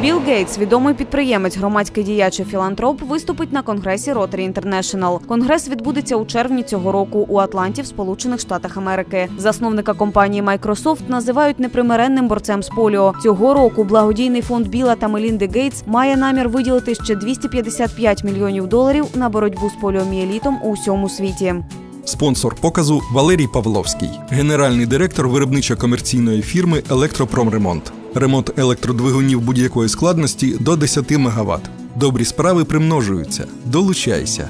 Білл Гейтс, відомий підприємець, громадський діяч і філантроп, виступить на конгресі Rotary International. Конгрес відбудеться у червні цього року у Атланті в Сполучених Штатах Америки. Засновника компанії Microsoft називають непримиренним борцем з поліо. Цього року благодійний фонд Біла та Мелінди Гейтс має намір виділити ще 255 мільйонів доларів на боротьбу з поліомієлітом у всьому світі. Спонсор показу Валерій Павловський, генеральний директор виробничо-комерційної фірми Електропромремонт. Ремонт електродвигунів будь-якої складності до 10 МВт. Добрі справи примножуються. Долучайся.